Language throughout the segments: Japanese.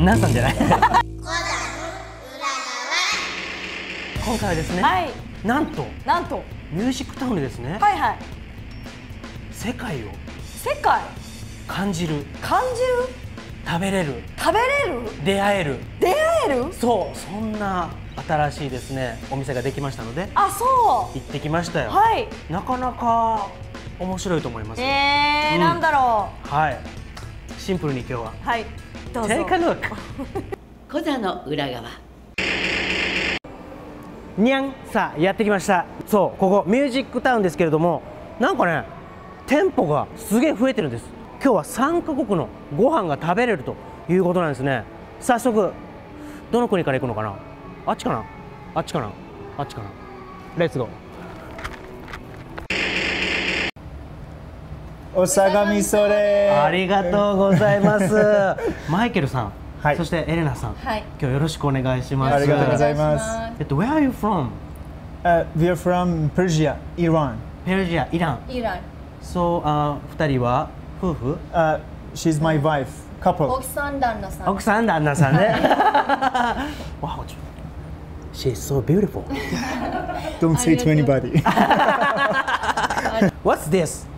なんさんじゃない？今回はですね、はい。なんとなんと。ミュージックタウンでですね、はいはい。世界を世界？感じる感じる？食べれる食べれる？出会える。出会える？そうそんな新しいですねお店ができましたのであそ行ってきましたよ、うはい。なかなか面白いと思いますよ。えー、うん。なんだろはい。シンプルに今日は。うはいどうぞ。Take a look コザの裏側。にゃん。さあやってきました。そうここミュージックタウンですけれどもなんかね店舗がすげえ増えてるんです。今日は3カ国のご飯が食べれるということなんですね。早速どの国から行くのかな？あっちかな？あっちかな？あっちかな？レッツゴーおさがみそれありがとうございますマイケルさん、はいそしてエレナさん、はい今日よろしくお願いしますありがとうございますえっと Where are you from? Uh, we are from Persia, Iran. ペルジアイランイランそうあ二人は夫婦 Uh, she's my wife, couple. 奥さん旦那さん奥さん旦那さんね Wow She's so beautiful Don't say to anybody. What's this?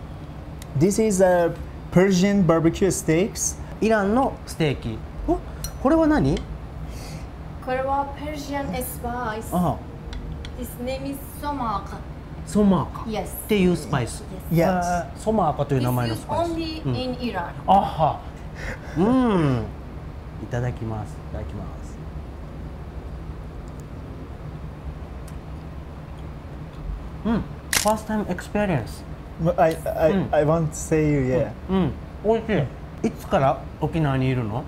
This is a Persian barbecue steaks. イランのステーキおこれは何これは Persian spice あ This name is somak ソマーカ Yes っていうスパイス Yes. あーソマーカという This 名前の is スパイス only in Iran あはうんいただきますいただきますうん First time experience I, I, Mm. I want to say you, yeah. うん美味しいいつから沖縄にいるの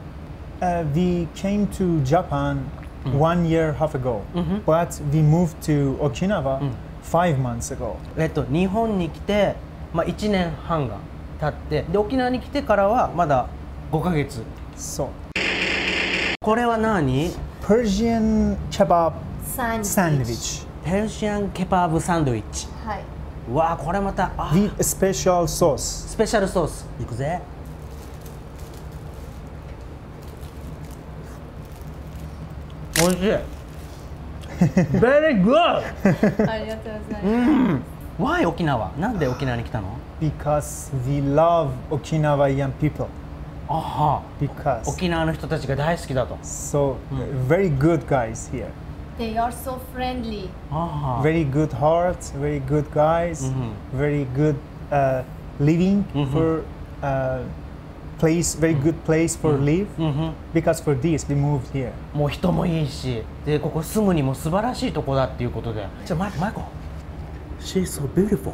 Uh, we came to Japan one year half ago, but we moved to Okinawa five months ago. えっと日本に来てまあ1年半が経ってで沖縄に来てからはまだ5ヶ月 So, これは何 Persian kebab sandwich ペルシアンケパーブサンドイッチはいうわあこれまたあ with special sauce. スペシャルソースいくぜおいしい Very good! ありがとうございます Why 沖縄なんで沖縄に来たの Because we love Okinawan people. あは Because 沖縄の人たちが大好きだと so very good guys here. They are so friendly あは Very good hearts, very good guys, very good uh, living for uh, place, very good place for live. Because for this we moved here. もう人もいいしでここ住むにも素晴らしいとこだっていうことでじゃあマイコマイコ She's so beautiful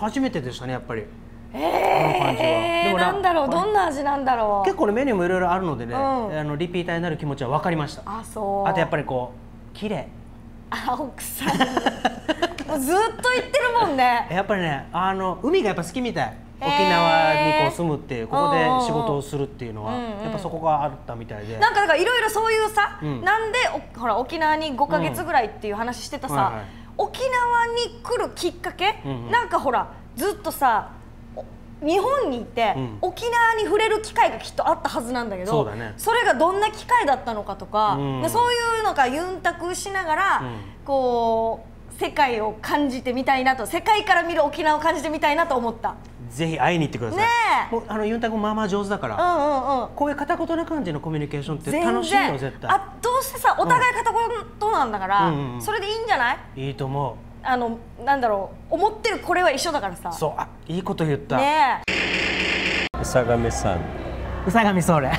初めてでしたねやっぱりこの感じは。えー、なんだろうどんな味なんだろう。結構ねメニューもいろいろあるのでね、うん。あのリピーターになる気持ちは分かりました。ああそう。とやっぱりこう綺麗。あ奥さん。もうずっと言ってるもんね。やっぱりねあの海がやっぱ好きみたい。沖縄にこう住むっていうここでうんうんうん。仕事をするっていうのは、うんうん。やっぱそこがあったみたいで。なんかだからいろいろそういうさ、うん。なんでおほら沖縄に5か月ぐらいっていう話してたさ、はいはい。沖縄に来るきっかけ、うんうん。なんかほらずっとさお日本にいて、うん。沖縄に触れる機会がきっとあったはずなんだけどね。それがどんな機会だったのかとか、うん。でそういうのがユンタクしながら、うん。こう世界を感じてみたいなと世界から見る沖縄を感じてみたいなと思った。ぜひ会いに行ってください、ねあのユンタ君まあまあ上手だから、うんうんうん。こういう片言な感じのコミュニケーションって全楽しいよ然。絶対。あどうせさお互い片言なんだから、うんうんうん。それでいいんじゃない？いいと思あのなんだろう思ってるこれは一緒だからさ。うそうあいいこと言った、ね相模さん。うさがみそれ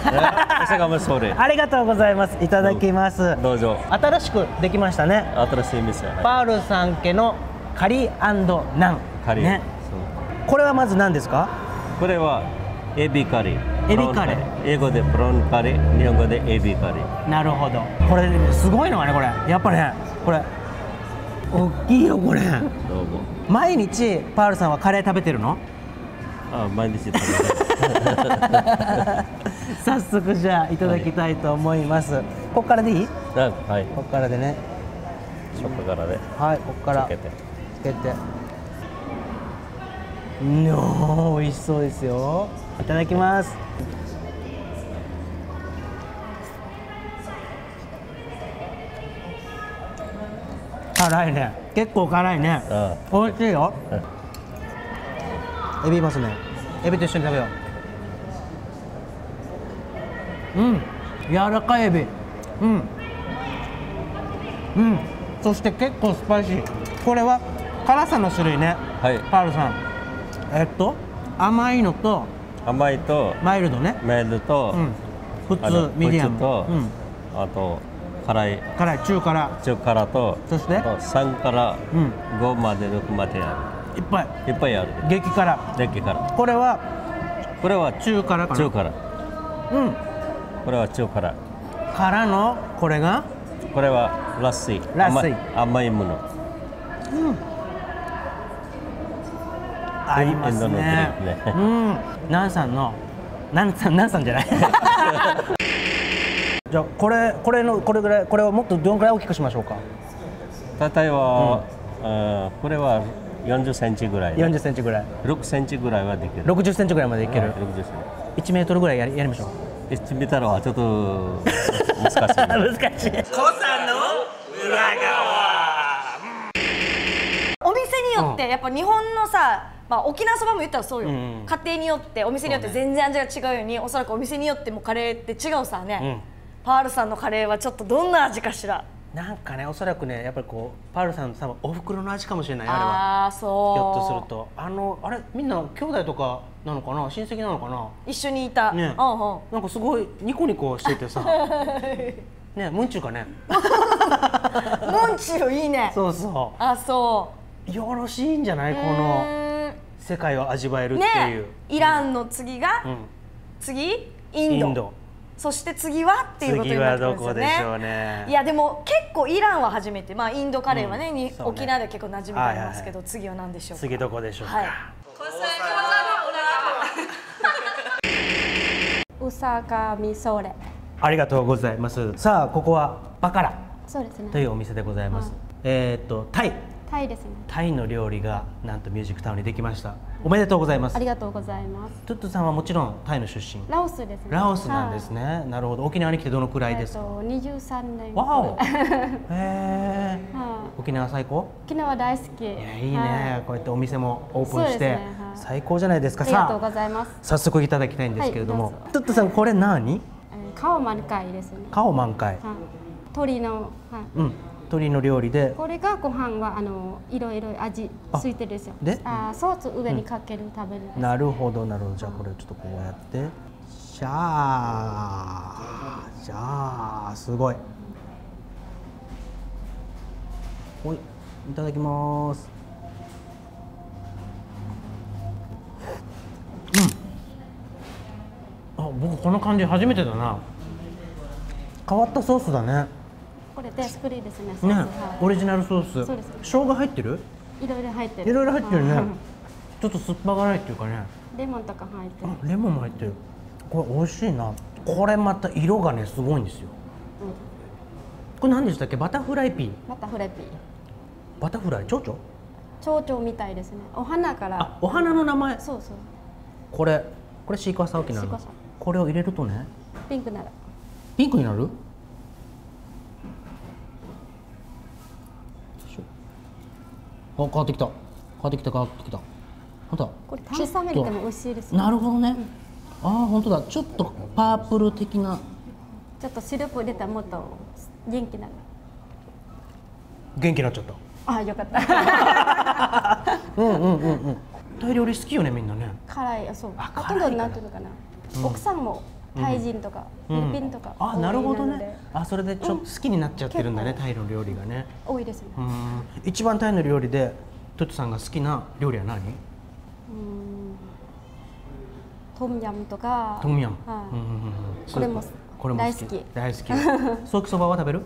相模それ。ありがとうございます。いただきます。どうぞ。新しくできましたね。新しい店。はいパールさん家のカリーナン。カリ。ー。ねこれはまず何ですか？これはエビカリ。ー。エビカレ。ー英語でブラウンカレ。ー、日本語でエビカレ。ー。なるほど。これすごいのがねこれ。やっぱねこれ大きいよこれ。どうも。毎日パールさんはカレー食べてるの？あ、毎日食べて 早速じゃあいただきたいと思います、ここからでいい？はい。ここからでね。ショップからで。はいここから。つけて。つけて。の美味しそうですよ。いただきます辛いね。結構辛いね。美味しいよ。エビいますね。エビと一緒に食べよう。うん。柔らかいエビ。うん。うん。そして結構スパイシー。これは辛さの種類ね。はい。パールさん。えっと？甘いのと甘いとマイルドね。メールと、うん。普通ミディアム。と、うん、あと辛い。辛い中辛。中辛とそして？あと3からうん。5まで6まであいっぱい。るいっぱいある。激辛。デッキからこれは？これは中辛中辛。うん。これは中辛。からのこれが？これはラッシーラッシー甘い甘いもの。合いますインドのねね。うん。ナンさんの。ナンさんナンさんじゃない じゃあこれこれのこれぐらいこれをもっとどのぐらい大きくしましょうか？例えば、あこれは40センチぐらい40センチぐらい。6センチぐらいはできる。60センチぐらいまでいける。はい60セン1メートルぐらいやりやりましょう。チ1メートルはちょっと 難しいね。難しい。お店によってやっぱ日本のさ、まあ、沖縄そばも言ったらそうよ、うんうん。家庭によってお店によって全然味が違うようにおそらくお店によってもカレーって違うさね、パールさんのカレーはちょっとどんな味かしら？なんかねおそらくねやっぱりこうパールさん多分お袋の味かもしれないあれは。ああそう。ひょっとすると。あのあれみんな兄弟とかなのかな？親戚なのかな？一緒にいた、ね。うんうん。なんかすごいニコニコしててさ。ねムンチュかね。モンチュいいね。そうそあそう。よろしいんじゃない？こうの世界を味わえるってねいう、イランの次が、うん、次？インドそして次はっていうことになってくるんですよねね。いやでも結構イランは初めて。まあインドカレーはね,うね。沖縄で結構馴染みがありますけど、はい次は何でしょうか？次どこでしょうか、はい。Usaka Misore ありがとうございます。さあここはバカラそうですね。というお店でございます、はい。えーっとタイ。タイですね。タイの料理がなんとミュージックタウンにできましたおめでとうございます。ありがとうございます。トゥットさんはもちろんタイの出身。ラオスですね。ラオスなんですね、なるほど。沖縄に来てどのくらいですか、えっと23年わお。はいへえ沖縄最高？沖縄大好き。いやいいね、はい。こうやってお店もオープンして、ね。はい。最高じゃないですか。ありがとうさございます。あ早速いただきたいんですけれども、トゥットさんこれ何？えー顔満開ですね。顔満開はい。鶏のはい。うん鶏の料理で。これがご飯はあのいろいろ味あついてるんですよ。で？あーソース上にかける、食べるです。なるほどなるほど。じゃあこれちょっとこうやって。シャーじゃあすごい。ほいいただきます。うん。あ僕この感じ初めてだな。変わったソースだねこれ手作りですねねはオリジナルソース。そうです。生姜入ってる？いいろいろ入ってる。いろいろ入ってるね。はい。ちょっと酸っぱ辛いっていうかね。レモンとか入ってる。あレモンも入ってる。これ美味しいな。これまた色がねすごいんですよ。これ何でしたっけ？バタフライピー。またフレピー。バタフライ？蝶々？蝶々みたいですね。お花から。あお花の名前？そうそう。これこれシークワーサー沖縄の。これを入れるとね。ピンクならピンクになるよいしょあ変わってきた。変わってきた変わってきた。ほんとだ。これ炭酸入れても美味しいですよ。なるほどね、ああ本当だ。ちょっとパープル的な。ちょっとシロップ入れたらもっと元気なる元気になっちゃった。あよかった。うんうんうんうん。タイ料理好きよねみんなね。辛い。あそう。あほとんどなんていうのかな、奥さんもタイ人とか、うん。フィリピンとかあなるほどね。あそれでちょっと好きになっちゃってるんだね、タイの料理がね。多いですね、うん。一番タイの料理でトゥットさんが好きな料理は何？トムヤムとか。トムヤム、これもこれも大好き。大好き。ソーキそばは食べる？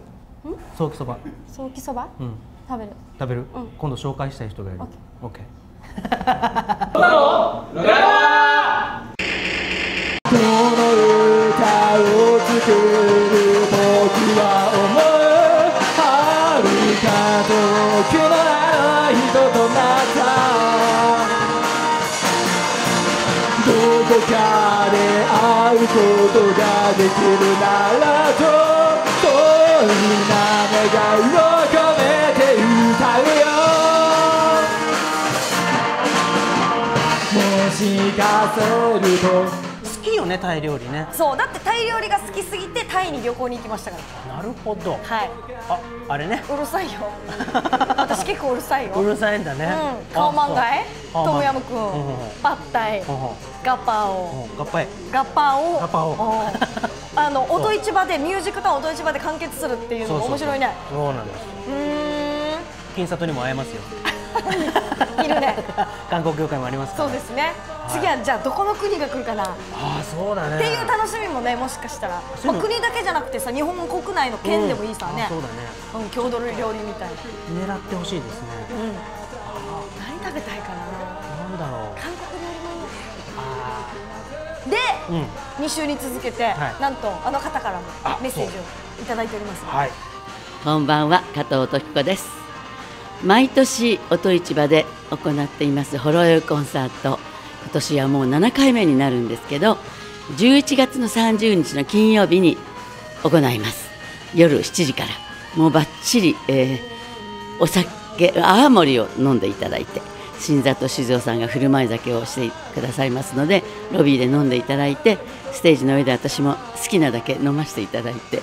ソーキそば。ソーキそば、うん。食べる。食べる、うん。今度紹介したい人がいる。オッケー。OK この歌を作る僕は思うはるか遠くのない人となったどこかで会うことができるならと遠いな願いを近づるときよねタイ料理ね。そうだってタイ料理が好きすぎてタイに旅行に行きましたから。なるほど。はい。ああれね。うるさいよ。私結構うるさいよ。うるさいんだね。うん、カオマンガイトムヤムクン。うんうんパッタイ。ほうほガパオ。うほう合杯ガパオ。ガパオ。うん。あの音市場でミュージックタウン音市場で完結するっていうのが面白いね。そう。なんです。うーん。金里にも会えますよ。い るね。韓国業界もありますから。そうですね。次はじゃあどこの国が来るかな。っああそうだね。ていう楽しみもねもしかしたら、まあ、国だけじゃなくてさ日本国内の県でもいいさね。うん。あそうだね。うん郷土料理みたいな。狙ってほしいですね。うん。何食べたいかな。なんだろう。韓国料理もいいあで、うん。2週に続けて、はい。なんとあの方からもあメッセージをいただいております。あはい。こんばんは加藤時子です毎年音市場で行っていますほろ酔いコンサート。今年はもう7回目になるんですけど11月の30日の金曜日に行います。夜7時から。もうばっちり、えーお酒泡盛を飲んでいただいて新里静雄さんが振る舞い酒をしてくださいますのでロビーで飲んでいただいてステージの上で私も好きなだけ飲ませていただいて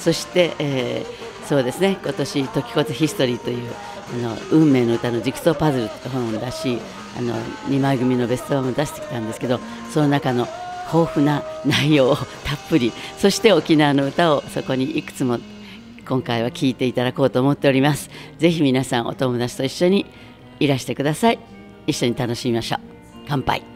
そして、えーそうですね。今年「時子ヒストリー」というあの運命の歌のジグソーパズルって本を出しあの2枚組のベストワンを出してきたんですけどその中の豊富な内容をたっぷりそして沖縄の歌をそこにいくつも今回は聴いていただこうと思っております。ぜひ皆さんお友達と一緒にいらしてください。一緒に楽しみましょう。乾杯。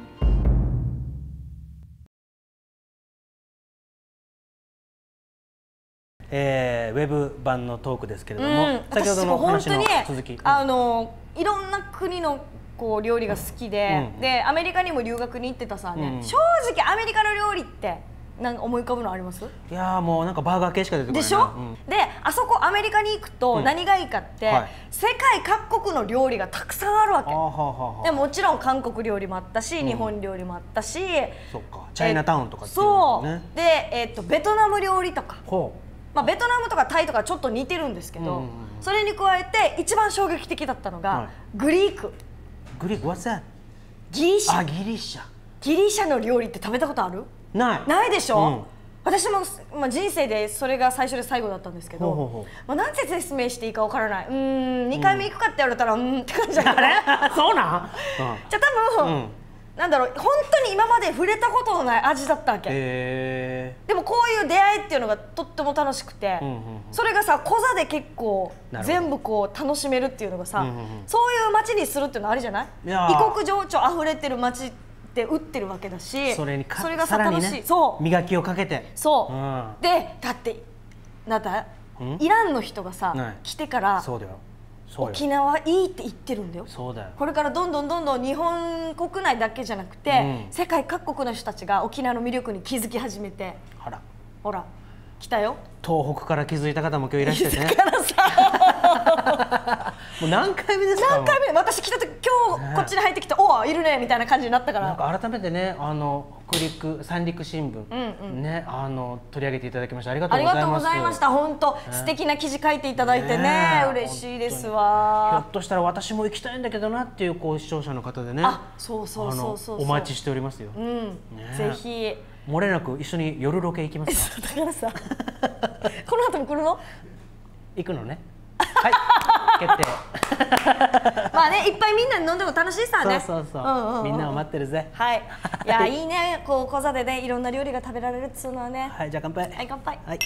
えー、ウェブ版のトークですけれども、うん、先ほどの話の私も本当に続き、あのいろんな国のこう料理が好きで、うん。でアメリカにも留学に行ってたさね、うん。正直アメリカの料理ってなんか思い浮かぶのあります？いやーもうなんかバーガー系しか出てこないな。でしょ、うん。であそこアメリカに行くとうん。何がいいかって、はい。世界各国の料理がたくさんあるわけ。でもちろん韓国料理もあったし、日本料理もあったし。そっか。チャイナタウンとかっていうそう、で、えっとベトナム料理とか。ほまあ、ベトナムとかタイとかちょっと似てるんですけど、うんうんうん。それに加えて一番衝撃的だったのが、はい。グリーク。うグリーク What's that? ギリシャ。あギリシャ。ギリシャの料理って食べたことある？ない。ないでしょ、うん。私も、まあ、人生でそれが最初で最後だったんですけどほうほうほまあ、なんて説明していいかわからない。うーん2回目行くかって言われたらうーんって感じだけど、そうなん、じゃあ多分、うんなんだろう本当に今まで触れたことのない味だったわけ、えでもこういう出会いっていうのがとっても楽しくて、うんうんうん。それがさ小座で結構全部こう楽しめるっていうのがさ、うんうんうん。そういう街にするっていうのあるじゃない？異国情緒あふれてる街って売ってるわけだしー、それにかそれがささらに楽しい、ねそう。磨きをかけて。そう、うん。でだってなんだうん？イランの人がさ、はい。来てからそうだよ沖縄いいって言ってるんだよ。そうだよ。これからどんどんどんどん日本国内だけじゃなくて、うん。世界各国の人たちが沖縄の魅力に気づき始めて。あら。ほら来たよ。東北から気づいた方も今日いらっしゃってね もう何回目ですか？何回目？私来た時今日こっちに入ってきて、おおいるねみたいな感じになったかなんらか改めてねあの北陸三陸新聞、うんねあの取り上げていただきましてありがとあうございます。りがとうございました。本当、素敵な記事書いていただいてね。ねえ嬉しいですひょわっとしたら私も行きたいんだけどなっていうこう視聴者の方でね。あそうそうそうそうお待ちしておりますよ、うん、ね。えぜひ。漏れなく一緒に夜ロケ行きますか。だからさ この後も来るの？行くのね。はい決定 まあねいっぱいみんなに飲んでも楽しいさね。そうそうそう,、んうんうん。みんなを待ってるぜ。はい。いやい。いね。こう小座でねいろんな料理が食べられるっつうのはねはいじゃあ乾杯はい乾杯はい